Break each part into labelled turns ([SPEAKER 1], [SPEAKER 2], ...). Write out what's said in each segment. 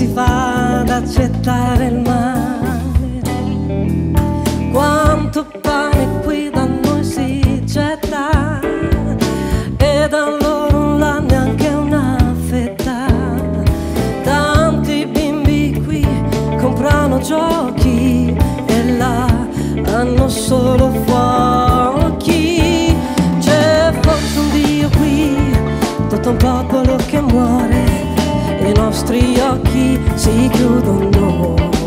[SPEAKER 1] si fa ad accettare il male. Quanto pane qui da noi si getta e da loro non l'ha neanche una fetta. Tanti bimbi qui comprano giochi e là hanno solo fuochi. C'è forse un Dio qui, tutto un popolo che muore i nostri occhi si chiudono.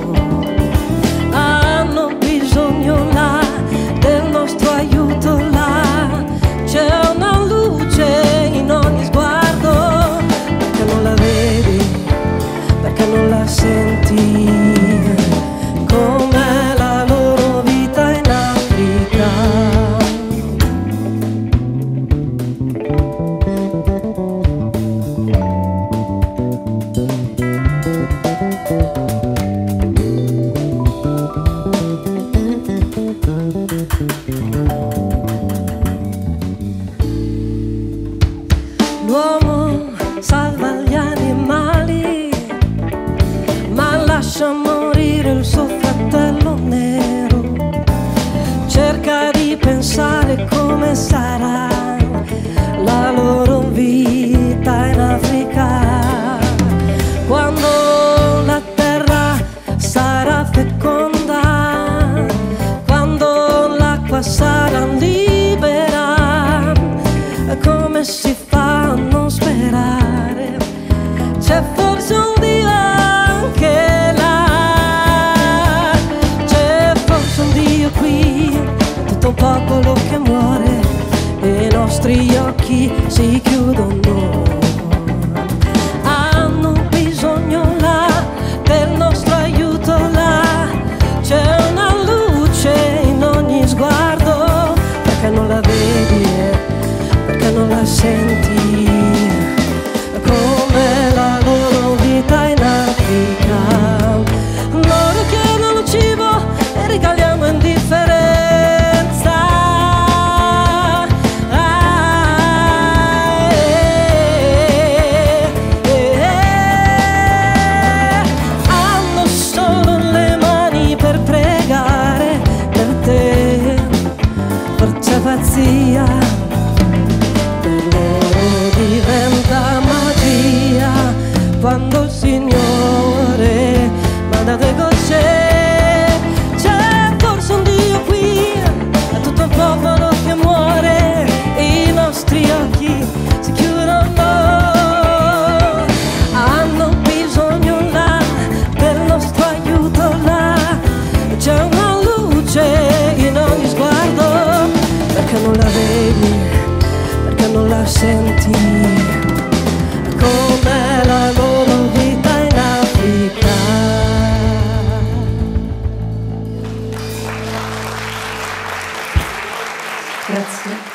[SPEAKER 1] tanto popolo che muore e i nostri occhi si chiudono Sentire come la loro vita in
[SPEAKER 2] Grazie.